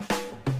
you